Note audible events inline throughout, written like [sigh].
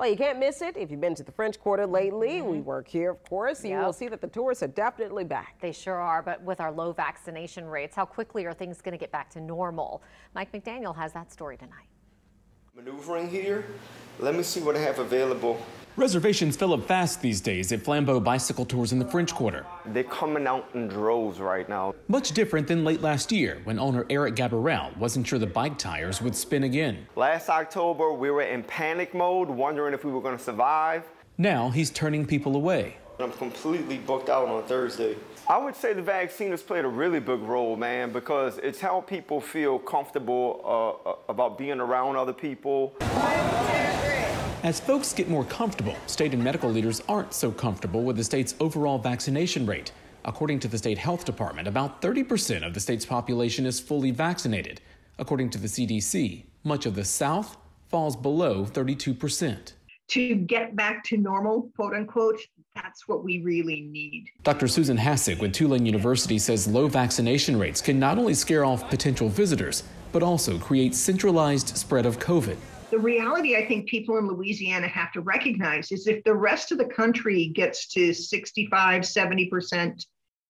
Well, you can't miss it if you've been to the French Quarter lately. Mm -hmm. We work here, of course. You will see that the tourists are definitely back. They sure are, but with our low vaccination rates, how quickly are things going to get back to normal? Mike McDaniel has that story tonight. Maneuvering here, let me see what I have available Reservations fill up fast these days at Flambeaux Bicycle Tours in the French Quarter. They're coming out in droves right now. Much different than late last year when owner Eric Gabourel wasn't sure the bike tires would spin again. Last October, we were in panic mode, wondering if we were going to survive. Now he's turning people away. I'm completely booked out on Thursday. I would say the vaccine has played a really big role, man, because it's helped people feel comfortable uh, uh about being around other people. As folks get more comfortable, state and medical leaders aren't so comfortable with the state's overall vaccination rate. According to the state health department, about 30% of the state's population is fully vaccinated. According to the CDC, much of the South falls below 32%. To get back to normal, quote unquote, that's what we really need. Dr. Susan Hassig with Tulane University says low vaccination rates can not only scare off potential visitors, but also create centralized spread of COVID the reality I think people in Louisiana have to recognize is if the rest of the country gets to 65, 70%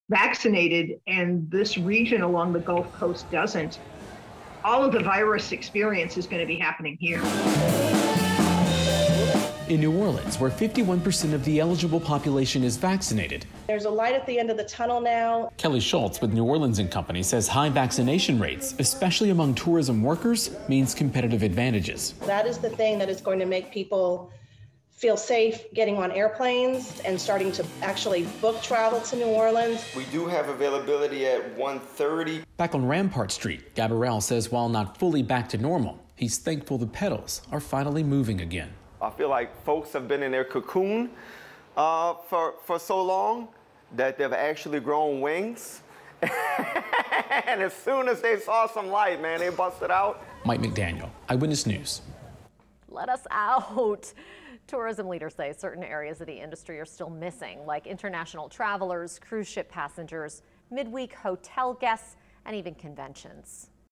vaccinated and this region along the Gulf Coast doesn't, all of the virus experience is going to be happening here. In New Orleans, where 51% of the eligible population is vaccinated, there's a light at the end of the tunnel now. Kelly Schultz with New Orleans and Company says high vaccination rates, especially among tourism workers, means competitive advantages. That is the thing that is going to make people feel safe getting on airplanes and starting to actually book travel to New Orleans. We do have availability at 1:30. Back on Rampart Street, Gabourel says while not fully back to normal, he's thankful the pedals are finally moving again. I feel like folks have been in their cocoon uh, for, for so long that they've actually grown wings. [laughs] and as soon as they saw some light, man, they busted out. Mike McDaniel, Eyewitness News. Let us out. Tourism leaders say certain areas of the industry are still missing, like international travelers, cruise ship passengers, midweek hotel guests, and even conventions.